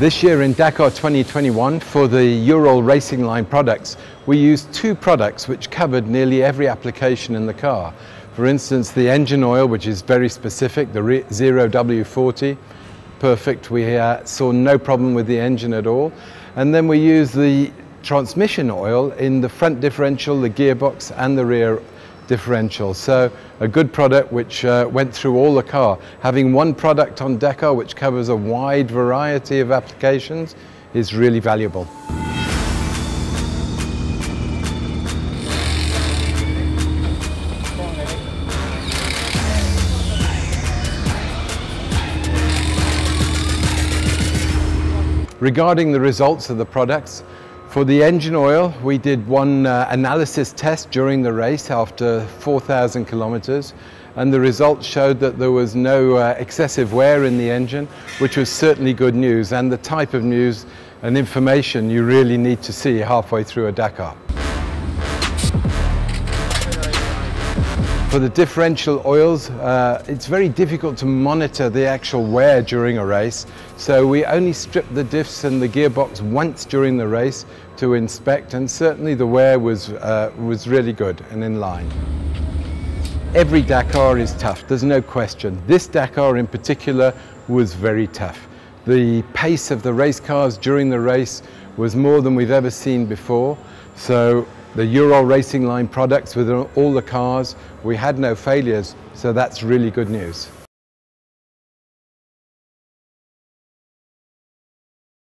This year in Dakar 2021 for the Eurol Racing Line products, we used two products which covered nearly every application in the car. For instance, the engine oil, which is very specific, the Zero W40, perfect. We uh, saw no problem with the engine at all. And then we used the transmission oil in the front differential, the gearbox and the rear differential. So a good product which uh, went through all the car. Having one product on Dakar which covers a wide variety of applications is really valuable. Regarding the results of the products, for the engine oil, we did one uh, analysis test during the race after 4,000 kilometers, and the results showed that there was no uh, excessive wear in the engine, which was certainly good news, and the type of news and information you really need to see halfway through a Dakar. For the differential oils, uh, it's very difficult to monitor the actual wear during a race. So we only strip the diffs and the gearbox once during the race to inspect and certainly the wear was, uh, was really good and in line. Every Dakar is tough, there's no question. This Dakar in particular was very tough. The pace of the race cars during the race was more than we've ever seen before. So the Eurol Racing Line products with all the cars, we had no failures, so that's really good news.